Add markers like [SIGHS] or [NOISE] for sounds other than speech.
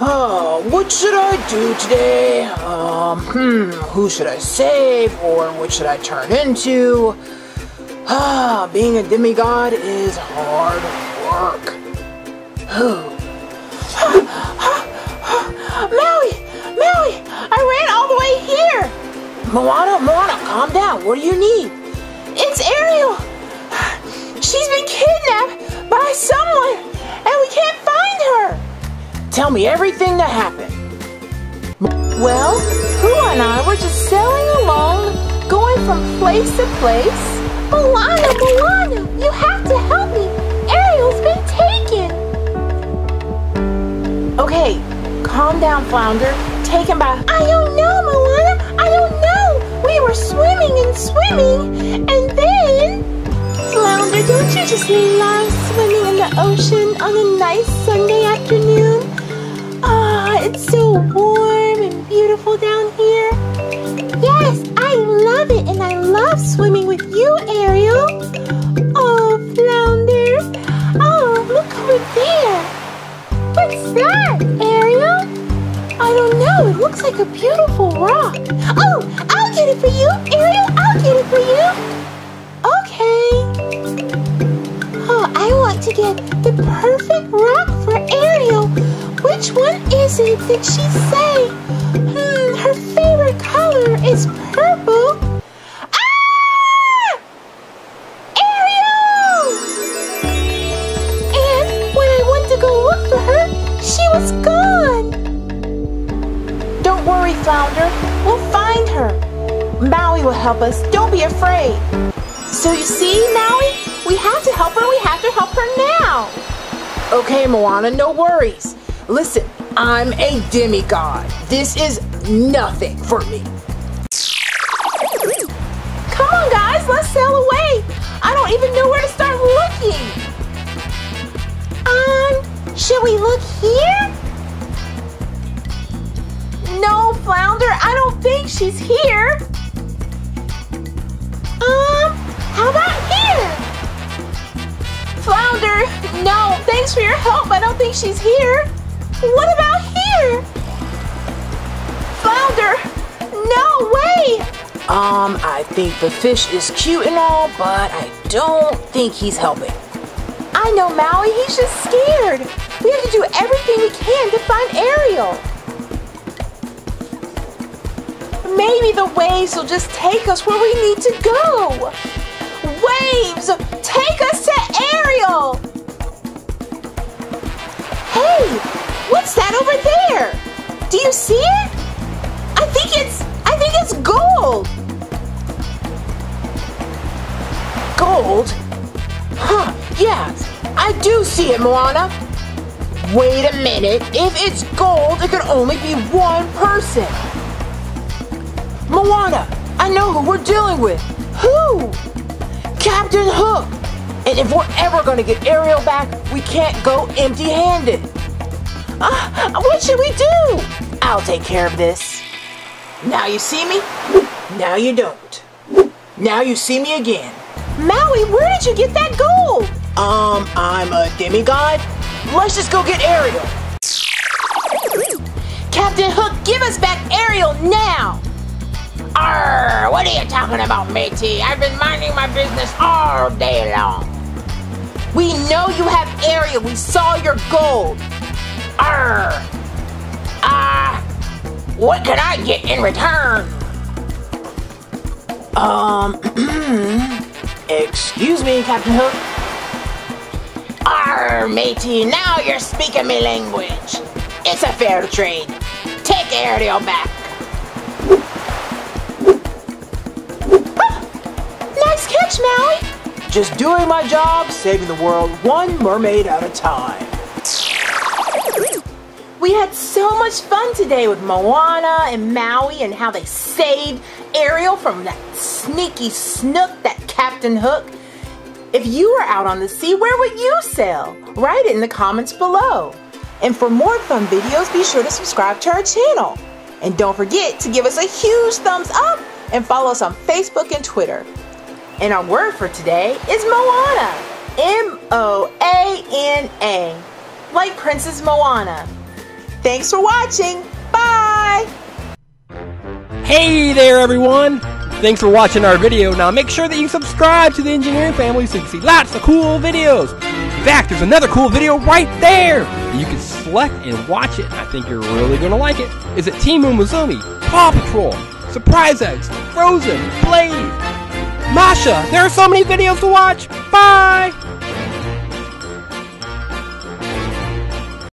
Oh, what should I do today? Um, hmm, who should I save or what should I turn into? Ah, being a demigod is hard work. [SIGHS] Maui! Maui! I ran all the way here! Moana, Moana, calm down. What do you need? It's Ariel! [SIGHS] She's been kidnapped by someone Tell me everything that happened. Well, Hua and I were just sailing along, going from place to place. Moana, Moana, you have to help me! Ariel's been taken! Okay, calm down, Flounder. Taken by. I don't know, Moana! I don't know! We were swimming and swimming, and then... Flounder, don't you just love swimming in the ocean on a nice Sunday afternoon? It's so warm and beautiful down here. Yes, I love it, and I love swimming with you, Ariel. Oh, Flounder. Oh, look over there. What's that, Ariel? I don't know. It looks like a beautiful rock. Oh, I'll get it for you, Ariel. I'll get it for you. Okay. Oh, I want to get the perfect rock for Ariel. Which one Did she say? Hmm, her favorite color is purple. Ah! Ariel! And when I went to go look for her, she was gone. Don't worry, Flounder. We'll find her. Maui will help us. Don't be afraid. So you see, Maui, we have to help her. We have to help her now. Okay, Moana, no worries. Listen, I'm a demigod. This is nothing for me. Come on, guys, let's sail away. I don't even know where to start looking. Um, should we look here? No, Flounder, I don't think she's here. Um, how about here? Flounder, no, thanks for your help. I don't think she's here. What about here? Flounder, no way. Um, I think the fish is cute and all, but I don't think he's helping. I know, Maui, he's just scared. We have to do everything we can to find Ariel. Maybe the waves will just take us where we need to go. Waves, what's that over there? Do you see it? I think it's, I think it's gold. Gold? Huh, yeah, I do see it, Moana. Wait a minute. If it's gold, it could only be one person. Moana, I know who we're dealing with. Who? Captain Hook. And if we're ever going to get Ariel back, we can't go empty handed. Uh, what should we do? I'll take care of this. Now you see me, now you don't. Now you see me again. Maui, where did you get that gold? Um, I'm a demigod. Let's just go get Ariel. Captain Hook, give us back Ariel now! Arr, what are you talking about, matey? I've been minding my business all day long. We know you have Ariel. We saw your gold. Arr! Ah, uh, what can I get in return? Um, [CLEARS THROAT] excuse me, Captain Hook. Arr, matey, now you're speaking me language. It's a fair trade. Take Ariel back. Nice catch, Maui. Just doing my job, saving the world one mermaid at a time. We had so much fun today with Moana and Maui and how they saved Ariel from that sneaky snook, that Captain Hook. If you were out on the sea, where would you sail? Write it in the comments below. And for more fun videos, be sure to subscribe to our channel. And don't forget to give us a huge thumbs up and follow us on Facebook and Twitter. And our word for today is Moana. M O A N A. Like Princess Moana. Thanks for watching. Bye! Hey there, everyone! Thanks for watching our video. Now make sure that you subscribe to the engineering family so you can see lots of cool videos. In fact, there's another cool video right there. You can select and watch it. I think you're really going to like it. Is it Team Umizoomi, Paw Patrol, Surprise Eggs, Frozen, Blade, Masha? There are so many videos to watch. Bye!